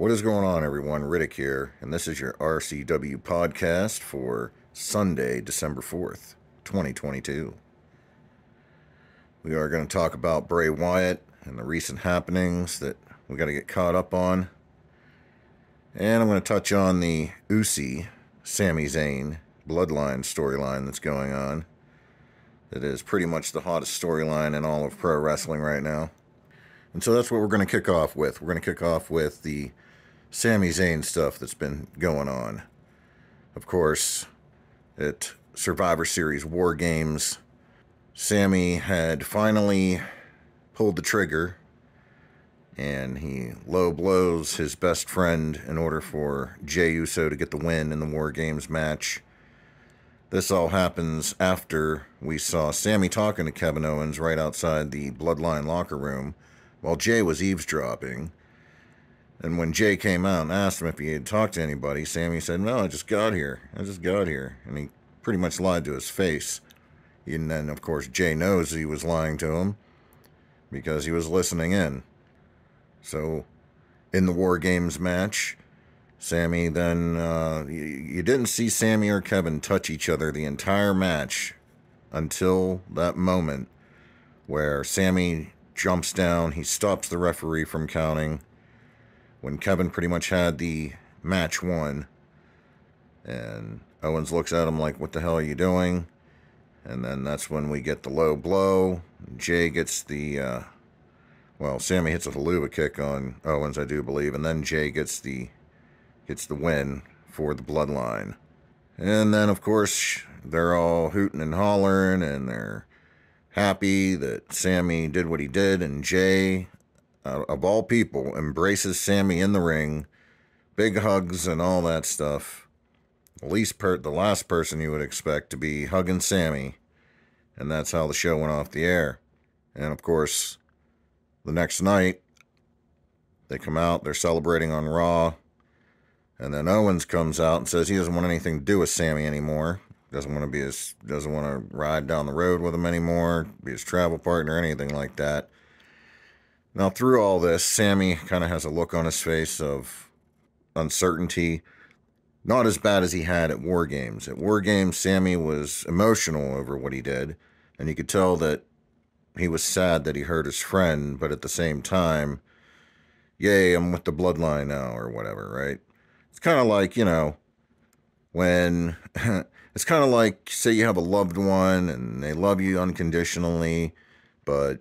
What is going on, everyone? Riddick here, and this is your RCW podcast for Sunday, December 4th, 2022. We are going to talk about Bray Wyatt and the recent happenings that we got to get caught up on. And I'm going to touch on the Usi, Sami Zayn bloodline storyline that's going on. That is pretty much the hottest storyline in all of pro wrestling right now. And so that's what we're going to kick off with. We're going to kick off with the Sami Zayn stuff that's been going on. Of course, at Survivor Series War Games, Sami had finally pulled the trigger and he low blows his best friend in order for Jey Uso to get the win in the War Games match. This all happens after we saw Sami talking to Kevin Owens right outside the Bloodline locker room while Jey was eavesdropping. And when Jey came out and asked him if he had talked to anybody, Sami said, No, I just got here. I just got here. And he pretty much lied to his face. And then, of course, Jey knows he was lying to him because he was listening in. So, in the War Games match, Sami then, uh, you, you didn't see Sami or Kevin touch each other the entire match until that moment where Sami jumps down, he stops the referee from counting when Kevin pretty much had the match won. And Owens looks at him like, What the hell are you doing? And then that's when we get the low blow. Jey gets the, uh, well, Sami hits a Helluva kick on Owens, I do believe. And then Jey gets the, gets the win for the bloodline. And then, of course, they're all hooting and hollering and they're happy that Sami did what he did, and Jey, uh, of all people, embraces Sami in the ring, big hugs and all that stuff. The least per the last person you would expect to be hugging Sami, and that's how the show went off the air. And of course, the next night they come out, they're celebrating on Raw, and then Owens comes out and says he doesn't want anything to do with Sami anymore doesn't want to be his doesn't want to ride down the road with him anymore, be his travel partner, anything like that. Now, through all this, Sami kind of has a look on his face of uncertainty. Not as bad as he had at War Games. At War Games, Sami was emotional over what he did, and you could tell that he was sad that he hurt his friend, but at the same time, yay, I'm with the bloodline now, or whatever, right? It's kind of like, you know, when it's kind of like say you have a loved one and they love you unconditionally, but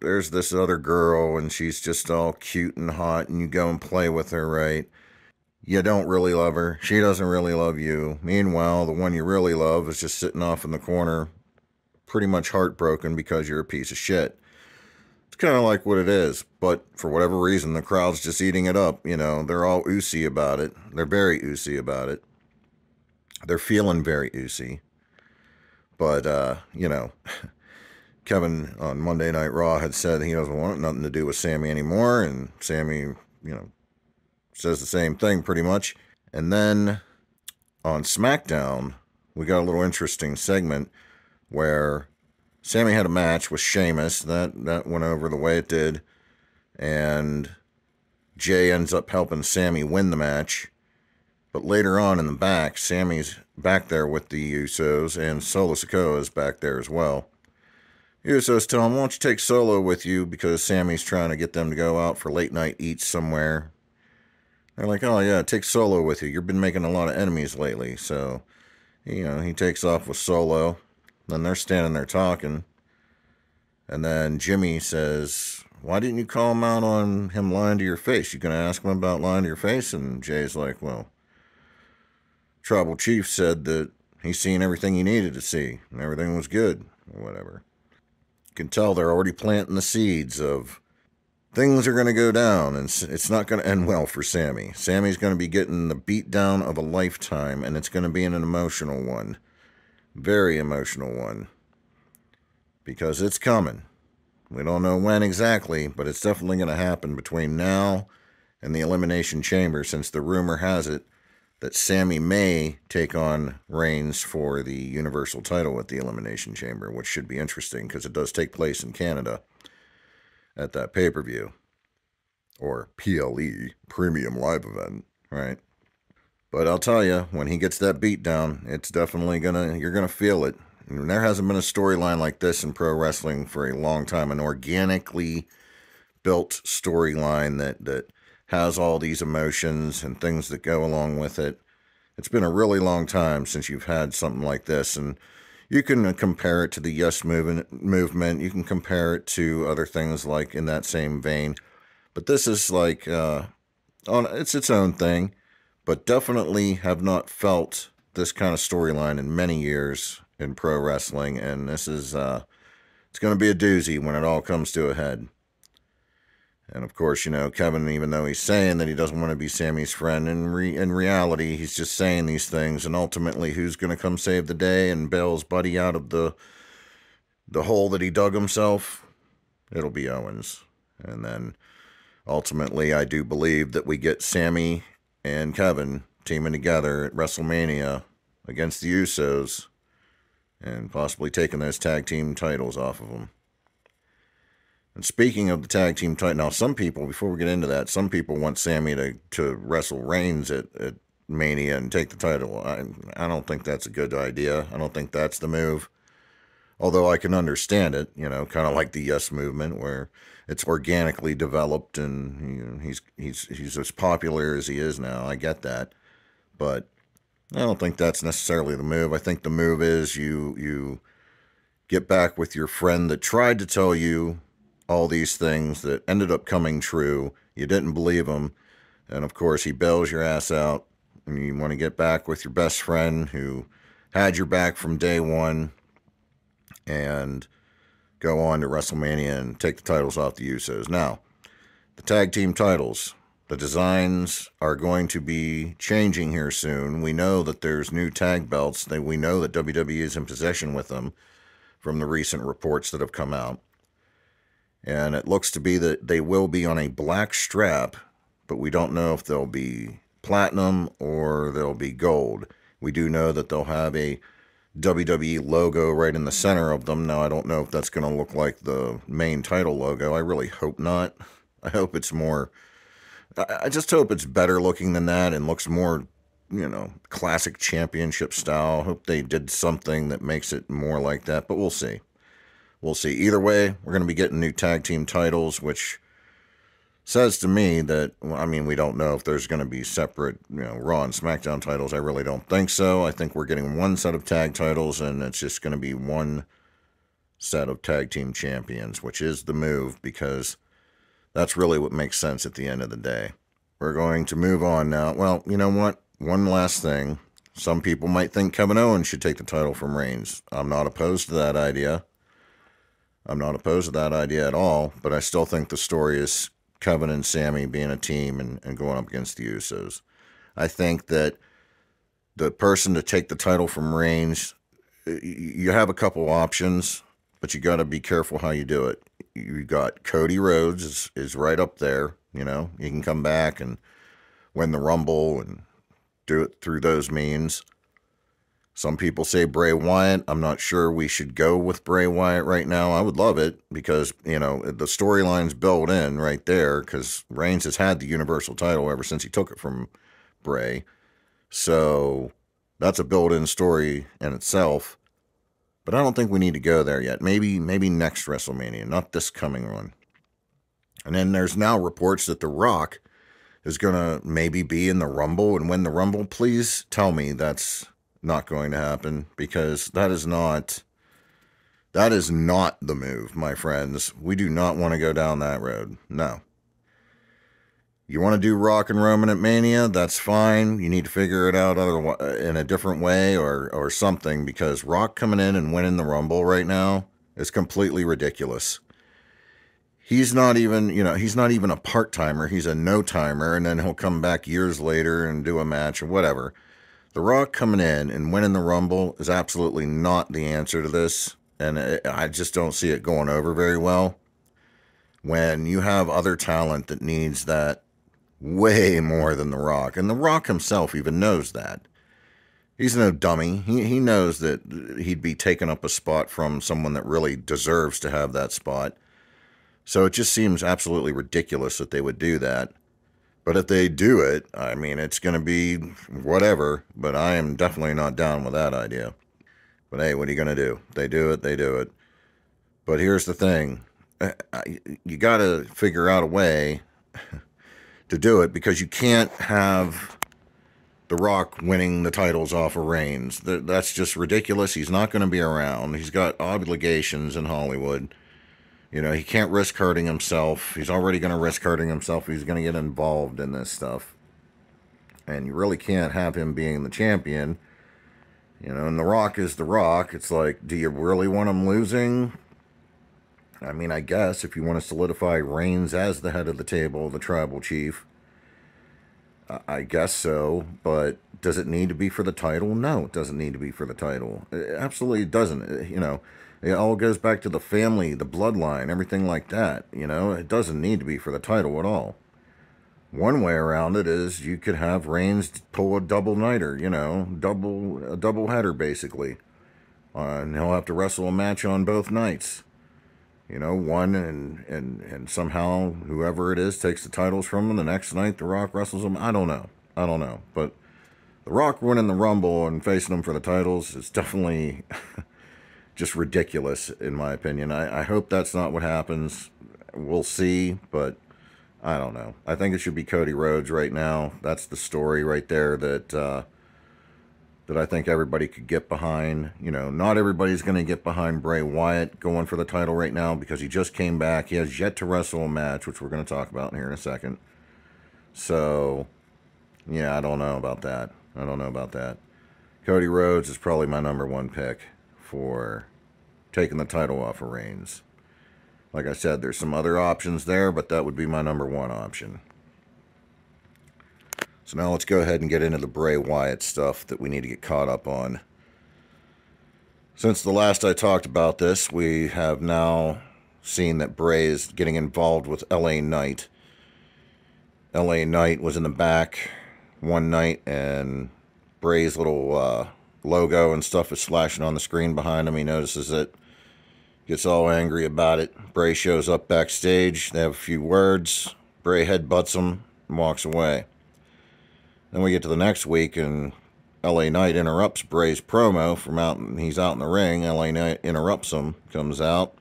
there's this other girl and she's just all cute and hot and you go and play with her, right? You don't really love her. She doesn't really love you. Meanwhile, the one you really love is just sitting off in the corner, pretty much heartbroken because you're a piece of shit. It's kind of like what it is, but for whatever reason, the crowd's just eating it up. You know, they're all oozy about it. They're very oozy about it. They're feeling very oozy. But, uh, you know, Kevin on Monday Night Raw had said he doesn't want nothing to do with Sami anymore. And Sami, you know, says the same thing pretty much. And then on SmackDown, we got a little interesting segment where Sami had a match with Sheamus. That that went over the way it did. And Jey ends up helping Sami win the match. But later on in the back, Sami's back there with the Usos, and Solo Sikoa is back there as well. Usos tell him, why don't you take Solo with you because Sami's trying to get them to go out for late night eats somewhere. They're like, oh yeah, take Solo with you. You've been making a lot of enemies lately. So, you know, he takes off with Solo. Then they're standing there talking. And then Jimmy says, why didn't you call him out on him lying to your face? You gonna ask him about lying to your face? And Jey's like, well, tribal chief said that he's seen everything he needed to see and everything was good or whatever. Can tell they're already planting the seeds of things are going to go down and it's not going to end well for Sami. Sami's going to be getting the beat down of a lifetime and it's going to be an emotional one. Very emotional one. Because it's coming. We don't know when exactly, but it's definitely going to happen between now and the Elimination Chamber since the rumor has it that Sami may take on Reigns for the Universal title at the Elimination Chamber, which should be interesting because it does take place in Canada at that pay per view. or PLE, Premium Live Event, right? But I'll tell you, when he gets that beat down, it's definitely gonna you're gonna feel it. And there hasn't been a storyline like this in pro wrestling for a long time, an organically built storyline that that has all these emotions and things that go along with it. It's been a really long time since you've had something like this, and you can compare it to the Yes movement. Movement. You can compare it to other things like in that same vein, but this is like uh, on it's its own thing. But definitely have not felt this kind of storyline in many years in pro wrestling, and this is uh, it's going to be a doozy when it all comes to a head. And of course, you know, Kevin, even though he's saying that he doesn't want to be Sami's friend, in, re- in reality, he's just saying these things. And ultimately, who's going to come save the day and bail his buddy out of the the hole that he dug himself? It'll be Owens. And then ultimately, I do believe that we get Sami and Kevin teaming together at WrestleMania against the Usos and possibly taking those tag team titles off of them. And speaking of the tag team title, now some people, before we get into that, some people want Sami to, to wrestle Reigns at, at Mania and take the title. I, I don't think that's a good idea. I don't think that's the move. Although I can understand it, you know, kind of like the Yes movement where it's organically developed and you know, he's he's he's as popular as he is now. I get that. But I don't think that's necessarily the move. I think the move is you you get back with your friend that tried to tell you all these things that ended up coming true. You didn't believe him. And of course, he bails your ass out. And you want to get back with your best friend who had your back from day one and go on to WrestleMania and take the titles off the Usos. Now, the tag team titles, the designs are going to be changing here soon. We know that there's new tag belts. That we know that WWE is in possession with them from the recent reports that have come out and it looks to be that they will be on a black strap, but we don't know if they'll be platinum or they'll be gold. We do know that they'll have a WWE logo right in the center of them. Now, I don't know if that's going to look like the main title logo. I really hope not. I hope it's more. I just hope it's better looking than that and looks more, you know, classic championship style. Hope they did something that makes it more like that, but we'll see we'll see. Either way, we're going to be getting new tag team titles, which says to me that I mean we don't know if there's going to be separate, you know, Raw and SmackDown titles. I really don't think so. I think we're getting one set of tag titles, and it's just going to be one set of tag team champions, which is the move because that's really what makes sense at the end of the day. We're going to move on now. Well, you know what? One last thing. Some people might think Kevin Owens should take the title from Reigns. I'm not opposed to that idea. I'm not opposed to that idea at all, but I still think the story is Kevin and Sami being a team and, and going up against the Usos. I think that the person to take the title from Reigns, you have a couple options, but you got to be careful how you do it. You got Cody Rhodes is, is right up there. You know, you can come back and win the Rumble and do it through those means. Some people say Bray Wyatt. I'm not sure we should go with Bray Wyatt right now. I would love it because, you know, the storyline's built in right there because Reigns has had the Universal title ever since he took it from Bray. So that's a built in story in itself. But I don't think we need to go there yet. Maybe maybe next WrestleMania, not this coming one. And then there's now reports that The Rock is going to maybe be in the Rumble and win the Rumble. Please tell me that's not going to happen because that is not that is not the move, my friends. We do not want to go down that road. No. You want to do Rock and Roman at Mania? That's fine. You need to figure it out other in a different way or or something because Rock coming in and winning the Rumble right now is completely ridiculous. He's not even, you know, he's not even a part timer. He's a no timer, and then he'll come back years later and do a match or whatever. The Rock coming in and winning the Rumble is absolutely not the answer to this. And I just don't see it going over very well. When you have other talent that needs that way more than The Rock, and The Rock himself even knows that. He's no dummy. He, he knows that he'd be taking up a spot from someone that really deserves to have that spot. So it just seems absolutely ridiculous that they would do that. But if they do it, I mean, it's going to be whatever, but I am definitely not down with that idea. But hey, what are you going to do? They do it, they do it. But here's the thing you got to figure out a way to do it because you can't have The Rock winning the titles off of Reigns. That's just ridiculous. He's not going to be around. He's got obligations in Hollywood. You know, he can't risk hurting himself. He's already going to risk hurting himself. He's going to get involved in this stuff. And you really can't have him being the champion. You know, and The Rock is The Rock. It's like, do you really want him losing? I mean, I guess if you want to solidify Reigns as the head of the table, the tribal chief, I guess so. But does it need to be for the title? No, it doesn't need to be for the title. Absolutely it absolutely doesn't. You know, it all goes back to the family, the bloodline, everything like that. You know, it doesn't need to be for the title at all. One way around it is you could have Reigns pull a double nighter, you know, double a double header basically, uh, and he'll have to wrestle a match on both nights. You know, one and and and somehow whoever it is takes the titles from him. The next night, The Rock wrestles him. I don't know. I don't know, but The Rock winning the Rumble and facing him for the titles is definitely just ridiculous, in my opinion. I, I hope that's not what happens. We'll see, but I don't know. I think it should be Cody Rhodes right now. That's the story right there that uh, that I think everybody could get behind. You know, not everybody's going to get behind Bray Wyatt going for the title right now because he just came back. He has yet to wrestle a match, which we're going to talk about here in a second. So, yeah, I don't know about that. I don't know about that. Cody Rhodes is probably my number one pick for taking the title off of Reigns. Like I said, there's some other options there, but that would be my number one option. So now let's go ahead and get into the Bray Wyatt stuff that we need to get caught up on. Since the last I talked about this, we have now seen that Bray is getting involved with LA Knight. LA Knight was in the back one night, and Bray's little uh, logo and stuff is flashing on the screen behind him. He notices it, gets all angry about it. Bray shows up backstage. They have a few words. Bray headbutts him and walks away. Then we get to the next week, and LA Knight interrupts Bray's promo from out. He's out in the ring. LA Knight interrupts him, comes out.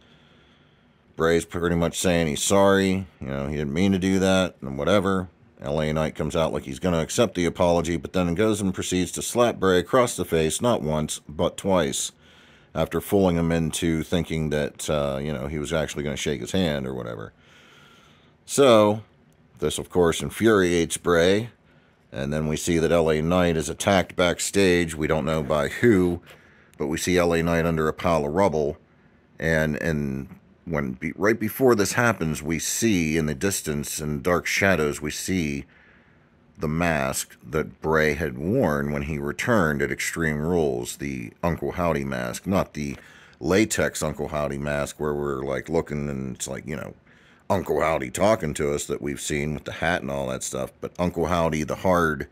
Bray's pretty much saying he's sorry. You know, he didn't mean to do that, and whatever. LA Knight comes out like he's going to accept the apology, but then goes and proceeds to slap Bray across the face, not once, but twice, after fooling him into thinking that, uh, you know, he was actually going to shake his hand or whatever. So, this, of course, infuriates Bray, and then we see that LA Knight is attacked backstage. We don't know by who, but we see LA Knight under a pile of rubble, and and when be, right before this happens, we see in the distance in dark shadows, we see the mask that Bray had worn when he returned at Extreme Rules, the Uncle Howdy mask, not the latex Uncle Howdy mask where we're like looking and it's like, you know, Uncle Howdy talking to us that we've seen with the hat and all that stuff, but Uncle Howdy, the hard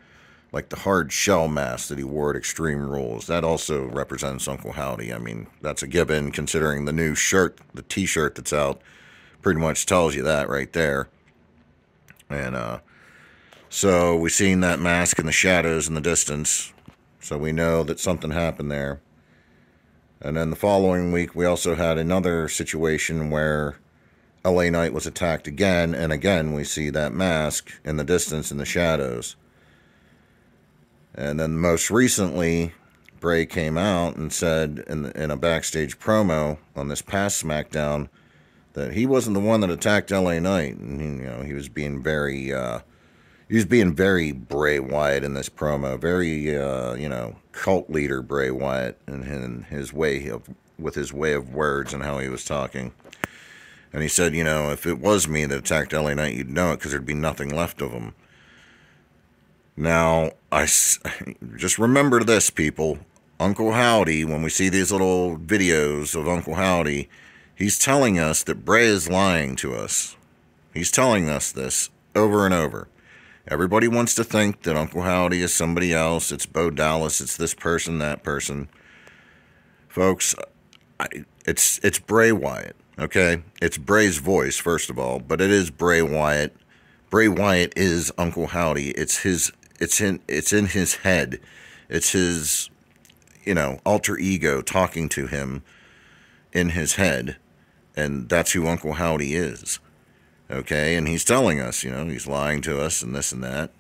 like the hard shell mask that he wore at Extreme Rules. That also represents Uncle Howdy. I mean, that's a given considering the new shirt, the t-shirt that's out, pretty much tells you that right there. And uh, so we seen that mask in the shadows in the distance. So we know that something happened there. And then the following week, we also had another situation where LA Knight was attacked again. And again, we see that mask in the distance in the shadows. And then most recently, Bray came out and said in, in a backstage promo on this past SmackDown that he wasn't the one that attacked LA Knight. And, you know, he was being very, uh, he was being very Bray Wyatt in this promo, very, uh, you know, cult leader Bray Wyatt and, and his way of, with his way of words and how he was talking. And he said, you know, if it was me that attacked LA Knight, you'd know it because there'd be nothing left of him. Now, I just remember this, people. Uncle Howdy, when we see these little videos of Uncle Howdy, he's telling us that Bray is lying to us. He's telling us this over and over. Everybody wants to think that Uncle Howdy is somebody else. It's Bo Dallas. It's this person, that person. Folks, I, it's it's Bray Wyatt. Okay, it's Bray's voice first of all, but it is Bray Wyatt. Bray Wyatt is Uncle Howdy. It's his. It's in. It's in his head. It's his, you know, alter ego talking to him in his head, and that's who Uncle Howdy is. Okay, and he's telling us, you know, he's lying to us and this and that,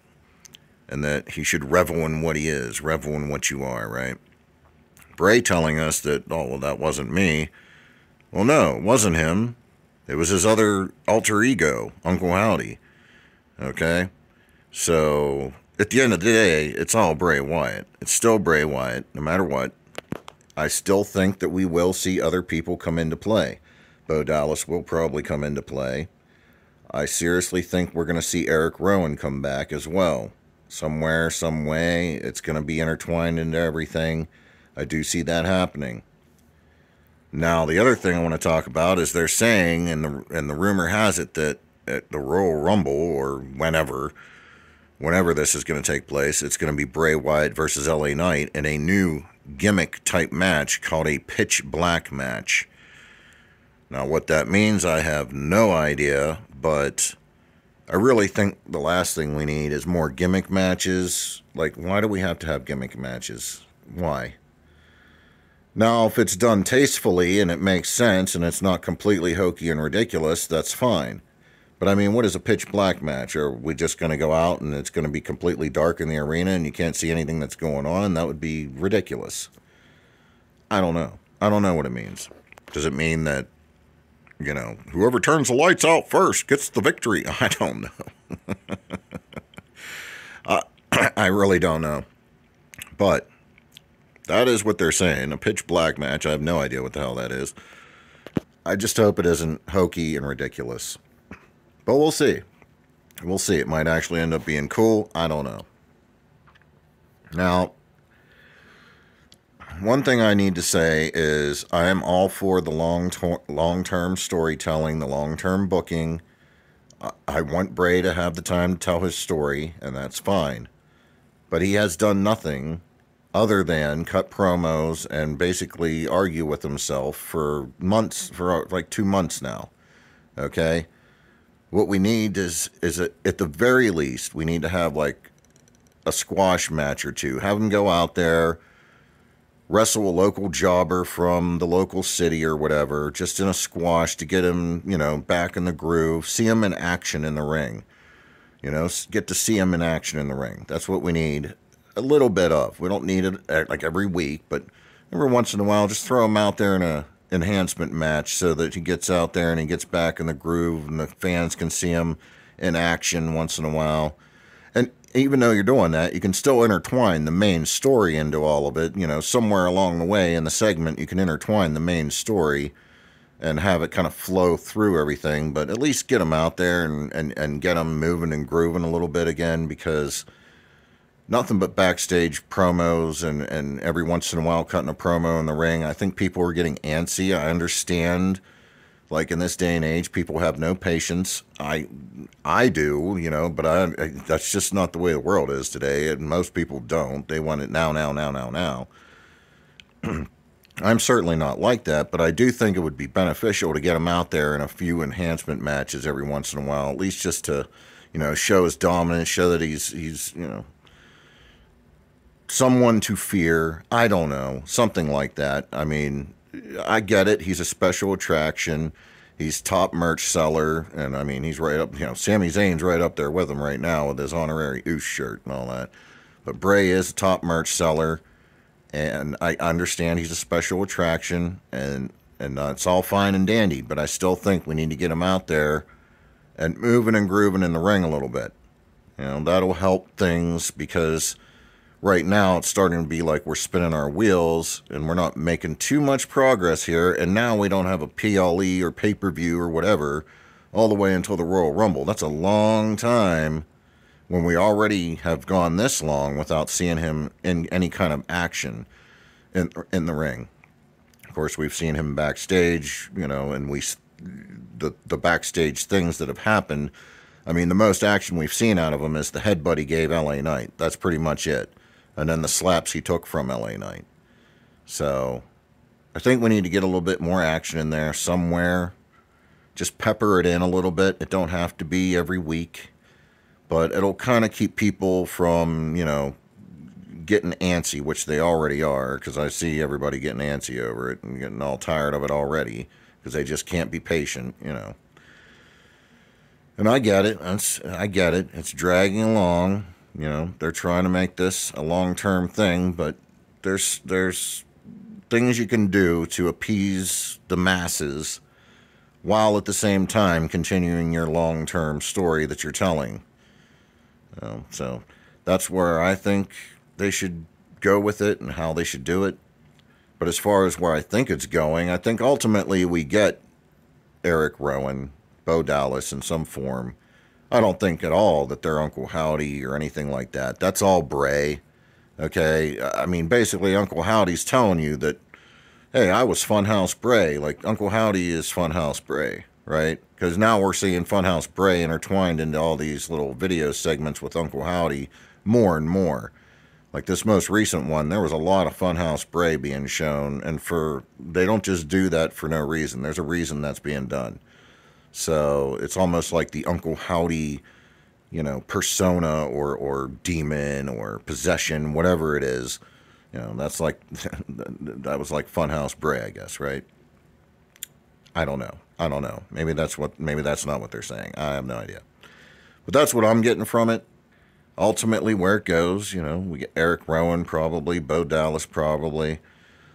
and that he should revel in what he is, revel in what you are, right? Bray telling us that, oh, well, that wasn't me. Well, no, it wasn't him. It was his other alter ego, Uncle Howdy. Okay? So, at the end of the day, it's all Bray Wyatt. It's still Bray Wyatt, no matter what. I still think that we will see other people come into play. Bo Dallas will probably come into play. I seriously think we're going to see Eric Rowan come back as well. Somewhere, some way, it's going to be intertwined into everything. I do see that happening. Now, the other thing I want to talk about is they're saying, and the and the rumor has it that at the Royal Rumble or whenever, whenever this is going to take place, it's going to be Bray Wyatt versus LA Knight in a new gimmick type match called a pitch black match. Now, what that means, I have no idea, but I really think the last thing we need is more gimmick matches. Like, why do we have to have gimmick matches? Why? Now, if it's done tastefully and it makes sense and it's not completely hokey and ridiculous, that's fine. But I mean, what is a pitch black match? Are we just going to go out and it's going to be completely dark in the arena and you can't see anything that's going on? That would be ridiculous. I don't know. I don't know what it means. Does it mean that, you know, whoever turns the lights out first gets the victory? I don't know. uh, I really don't know. But that is what they're saying. A pitch black match. I have no idea what the hell that is. I just hope it isn't hokey and ridiculous. But we'll see. We'll see. It might actually end up being cool. I don't know. Now, one thing I need to say is I am all for the long long term storytelling, the long-term booking. I want Bray to have the time to tell his story, and that's fine. But he has done nothing other than cut promos and basically argue with himself for months, for like two months now. Okay? What we need is, is a, at the very least, we need to have like a squash match or two. Have them go out there, wrestle a local jobber from the local city or whatever, just in a squash to get him, you know, back in the groove, see him in action in the ring. You know, get to see him in action in the ring. That's what we need a little bit of. We don't need it uh, like every week, but every once in a while, just throw him out there in a enhancement match so that he gets out there and he gets back in the groove and the fans can see him in action once in a while. And even though you're doing that, you can still intertwine the main story into all of it. You know, somewhere along the way in the segment, you can intertwine the main story and have it kind of flow through everything, but at least get them out there and, and, and get them moving and grooving a little bit again because – nothing but backstage promos and, and every once in a while cutting a promo in the ring. I think people are getting antsy. I understand, like in this day and age, people have no patience. I I do, you know, but I, I that's just not the way the world is today, and most people don't. They want it now, now, now, now, now. I'm certainly not like that, but I do think it would be beneficial to get him out there in a few enhancement matches every once in a while, at least just to, you know, show his dominance, show that he's he's you know someone to fear. I don't know, something like that. I mean, I get it. He's a special attraction. He's top merch seller, and I mean, he's right up. You know, Sami Zayn's right up there with him right now with his honorary Uce shirt and all that. But Bray is a top merch seller, and I understand he's a special attraction, and and uh, it's all fine and dandy. But I still think we need to get him out there and moving and grooving in the ring a little bit. You know, that'll help things because right now it's starting to be like we're spinning our wheels and we're not making too much progress here. And now we don't have a PLE or pay per view or whatever all the way until the Royal Rumble. That's a long time when we already have gone this long without seeing him in any kind of action in in the ring. Of course, we've seen him backstage, you know, and we the the backstage things that have happened. I mean, the most action we've seen out of him is the headbutt he gave LA Knight. That's pretty much it and then the slaps he took from LA Knight. So I think we need to get a little bit more action in there somewhere. Just pepper it in a little bit. It don't have to be every week, but it'll kind of keep people from, you know, getting antsy, which they already are, because I see everybody getting antsy over it and getting all tired of it already because they just can't be patient, you know. And I get it. I get it. It's dragging along. You know, they're trying to make this a long-term thing, but there's there's things you can do to appease the masses while at the same time continuing your long-term story that you're telling. Uh, so that's where I think they should go with it and how they should do it. But as far as where I think it's going, I think ultimately we get Eric Rowan, Bo Dallas in some form. I don't think at all that they're Uncle Howdy or anything like that. That's all Bray. Okay. I mean, basically, Uncle Howdy's telling you that, hey, I was Funhouse Bray. Like, Uncle Howdy is Funhouse Bray, right? Because now we're seeing Funhouse Bray intertwined into all these little video segments with Uncle Howdy more and more. Like this most recent one, there was a lot of Funhouse Bray being shown, and for they don't just do that for no reason. There's a reason that's being done. So it's almost like the Uncle Howdy, you know, persona or or demon or possession, whatever it is. You know, that's like that was like Funhouse Bray, I guess, right? I don't know. I don't know. Maybe that's what. Maybe that's not what they're saying. I have no idea. But that's what I'm getting from it ultimately where it goes. You know, we get Eric Rowan probably, Bo Dallas probably.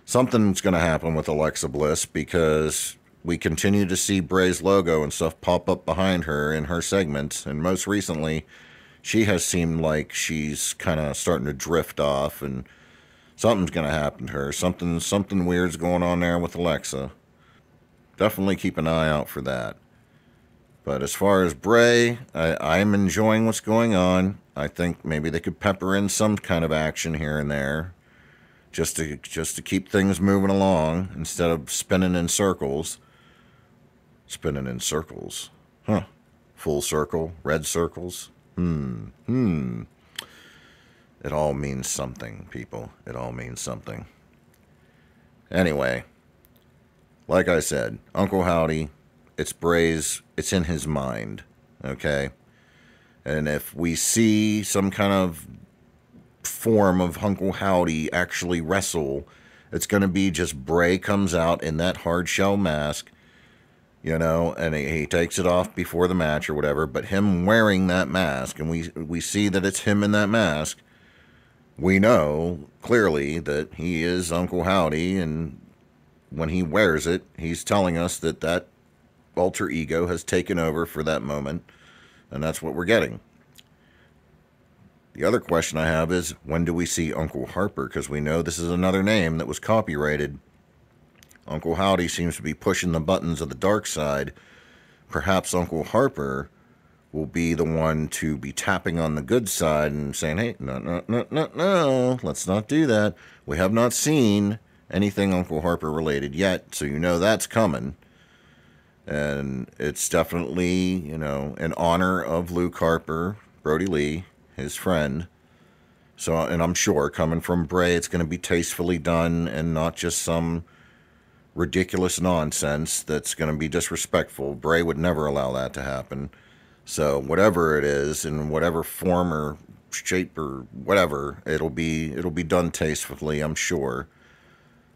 Something's going to happen with Alexa Bliss because we continue to see Bray's logo and stuff pop up behind her in her segments. And most recently, she has seemed like she's kind of starting to drift off and something's going to happen to her. Something, something weird's going on there with Alexa. Definitely keep an eye out for that. But as far as Bray, I, I'm enjoying what's going on. I think maybe they could pepper in some kind of action here and there, just to just to keep things moving along instead of spinning in circles. Spinning in circles, huh? Full circle, red circles. Hmm. Hmm. It all means something, people. It all means something. Anyway, like I said, Uncle Howdy, it's Bray's, it's in his mind, okay? And if we see some kind of form of Uncle Howdy actually wrestle, it's going to be just Bray comes out in that hard shell mask, you know, and he, he, takes it off before the match or whatever. But him wearing that mask, and we we see that it's him in that mask. We know clearly that he is Uncle Howdy, and when he wears it, he's telling us that that alter ego has taken over for that moment and that's what we're getting. The other question I have is when do we see Uncle Harper? Because we know this is another name that was copyrighted. Uncle Howdy seems to be pushing the buttons of the dark side. Perhaps Uncle Harper will be the one to be tapping on the good side and saying, hey, no, no, no, no, no, let's not do that. We have not seen anything Uncle Harper related yet, so you know that's coming and it's definitely you know in honor of Luke Harper, Brodie Lee, his friend. So, and I'm sure coming from Bray, it's going to be tastefully done and not just some ridiculous nonsense that's going to be disrespectful. Bray would never allow that to happen. So, whatever it is, in whatever form or shape or whatever, it'll be it'll be done tastefully, I'm sure.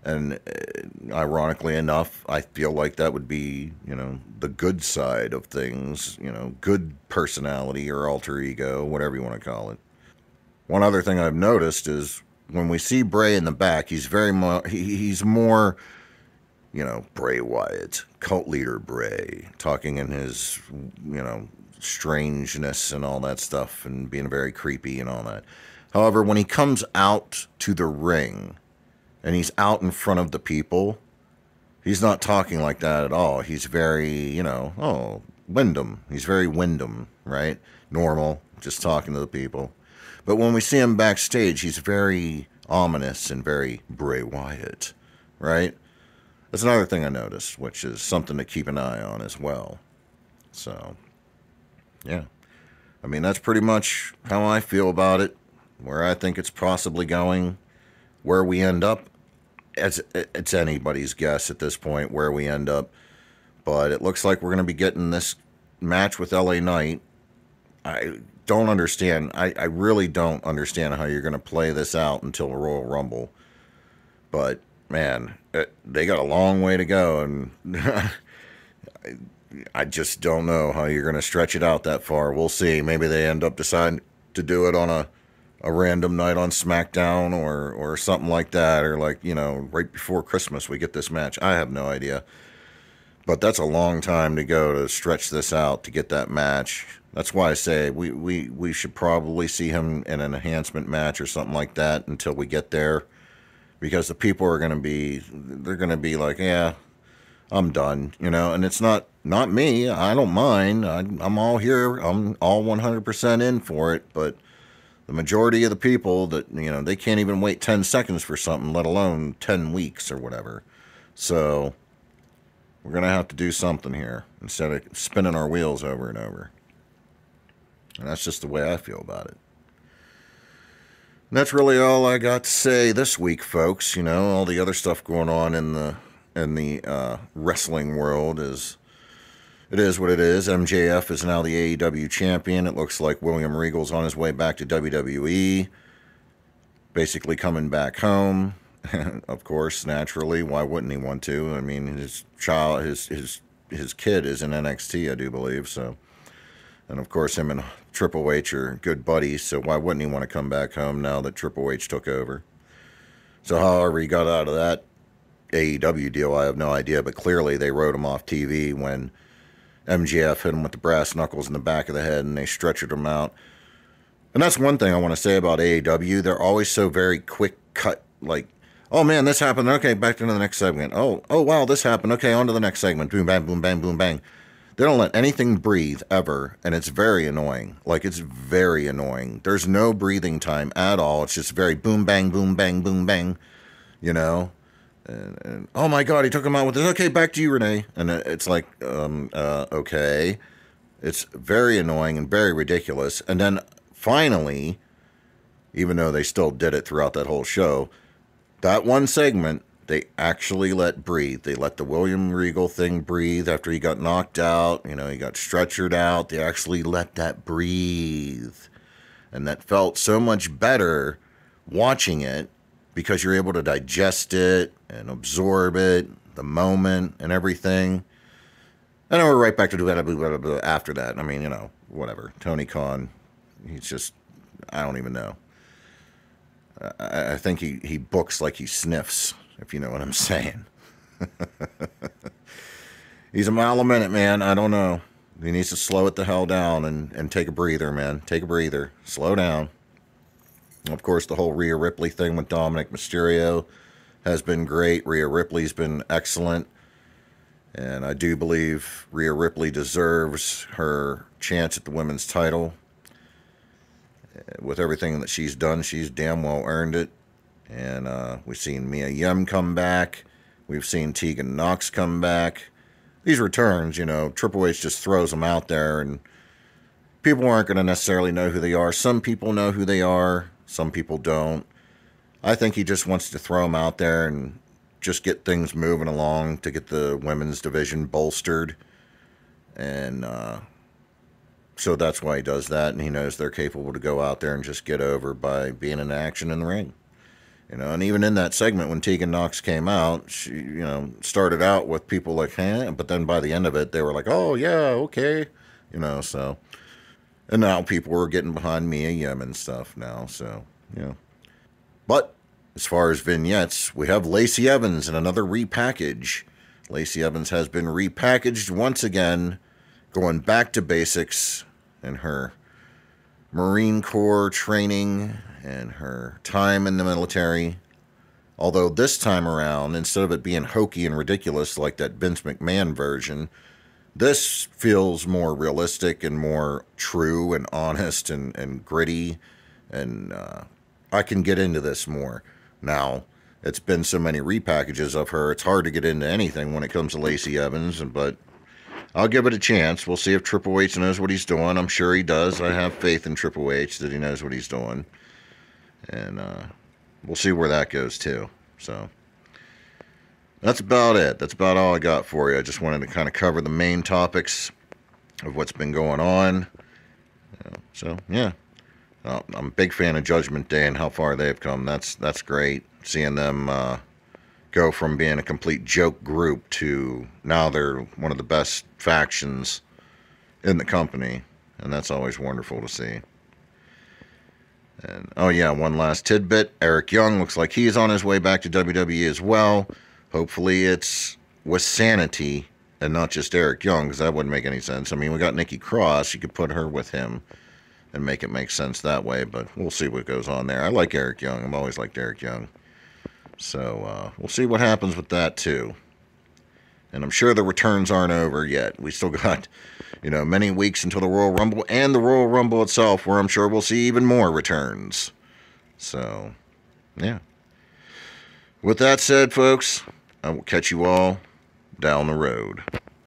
And uh, ironically enough, I feel like that would be, you know, the good side of things, you know, good personality or alter ego, whatever you want to call it. One other thing I've noticed is when we see Bray in the back, he's very much, he, he's more, you know, Bray Wyatt, cult leader Bray, talking in his, you know, strangeness and all that stuff and being very creepy and all that. However, when he comes out to the ring, and he's out in front of the people, he's not talking like that at all. He's very, you know, oh, Windham. He's very Windham, right? Normal, just talking to the people. But when we see him backstage, he's very ominous and very Bray Wyatt, right? That's another thing I noticed, which is something to keep an eye on as well. So, yeah. I mean, that's pretty much how I feel about it, where I think it's possibly going, where we end up it's it's anybody's guess at this point where we end up. but it looks like we're going to be getting this match with LA Knight. I don't understand. I, I really don't understand how you're going to play this out until the Royal Rumble. But man, Uh, they got a long way to go, and I, I just don't know how you're going to stretch it out that far. We'll see. Maybe they end up deciding to do it on a a random night on SmackDown or or something like that, or like you know right before Christmas we get this match. I have no idea, but that's a long time to go to stretch this out to get that match. That's why I say we we we should probably see him in an enhancement match or something like that until we get there, because the people are going to be they're going to be like, yeah, I'm done, you know. And it's not not me. I don't mind. I, I'm all here. I'm all 100% in for it, but the majority of the people that you know they can't even wait 10 seconds for something let alone 10 weeks or whatever so we're going to have to do something here instead of spinning our wheels over and over and that's just the way i feel about it that's really all i got to say this week folks you know all the other stuff going on in the in the uh, wrestling world is it is what it is. MJF is now the AEW champion. It looks like William Regal's on his way back to WWE, basically coming back home. of course, naturally, why wouldn't he want to? I mean, his child, his his his kid is in NXT, I do believe. So, and of course, him and Triple H are good buddies. So why wouldn't he want to come back home now that Triple H took over? So, however, he got out of that AEW deal, I have no idea. But clearly, they wrote him off TV when MJF hit him with the brass knuckles in the back of the head and they stretchered him out. And that's one thing I want to say about AEW. They're always so very quick cut, like, oh man, this happened. Okay, back to the next segment. Oh, oh wow, this happened. Okay, on to the next segment. Boom, bang, boom, bang, boom, bang. They don't let anything breathe ever, and it's very annoying. Like it's very annoying. There's no breathing time at all. It's just very boom, bang, boom, bang, boom, bang. You know, and, and, oh my god, he took him out with this. Okay, back to you, Renee. And it's like, um, uh, okay, it's very annoying and very ridiculous. And then finally, even though they still did it throughout that whole show, that one segment they actually let breathe. They let the William Regal thing breathe after he got knocked out. You know, he got stretchered out. They actually let that breathe, and that felt so much better watching it because you're able to digest it and absorb it, the moment and everything. And then we're right back to do that after that. I mean, you know, whatever. Tony Khan, he's just, I don't even know. I, I think he, he books like he sniffs, if you know what I'm saying. he's a mile a minute, man. I don't know. He needs to slow it the hell down and, and take a breather, man. Take a breather. Slow down. Of course, the whole Rhea Ripley thing with Dominik Mysterio has been great. Rhea Ripley's been excellent. And I do believe Rhea Ripley deserves her chance at the women's title. With everything that she's done, she's damn well earned it. And uh, we've seen Mia Yim come back. We've seen Tegan Nox come back. These returns, you know, Triple H just throws them out there, and people aren't going to necessarily know who they are. Some people know who they are. Some people don't. I think he just wants to throw them out there and just get things moving along to get the women's division bolstered. And uh, so that's why he does that. And he knows they're capable to go out there and just get over by being in action in the ring. You know, and even in that segment when Tegan Nox came out, she, you know, started out with people like, huh? But then by the end of it, they were like, oh, yeah, okay. You know, so and now people are getting behind Mia Yim and stuff now. So, yeah. But as far as vignettes, we have Lacey Evans in another repackage. Lacey Evans has been repackaged once again, going back to basics in her Marine Corps training and her time in the military. Although this time around, instead of it being hokey and ridiculous like that Vince McMahon version, this feels more realistic and more true and honest and, and gritty. And uh, I can get into this more. Now, it's been so many repackages of her, it's hard to get into anything when it comes to Lacey Evans, but I'll give it a chance. We'll see if Triple H knows what he's doing. I'm sure he does. I have faith in Triple H that he knows what he's doing. And uh, we'll see where that goes, too. So. that's about it. That's about all I got for you. I just wanted to kind of cover the main topics of what's been going on. So yeah, uh, I'm a big fan of Judgment Day and how far they've come. That's that's great. Seeing them uh, go from being a complete joke group to now they're one of the best factions in the company, and that's always wonderful to see. And oh yeah, one last tidbit: Eric Young looks like he's on his way back to WWE as well. Hopefully, it's with sanity and not just Eric Young, because that wouldn't make any sense. I mean, we got Nikki Cross; you could put her with him and make it make sense that way. But we'll see what goes on there. I like Eric Young. I've always liked Eric Young. So uh, we'll see what happens with that too. And I'm sure the returns aren't over yet. We still got, you know, many weeks until the Royal Rumble and the Royal Rumble itself, where I'm sure we'll see even more returns. So, yeah. With that said, folks, I will catch you all down the road.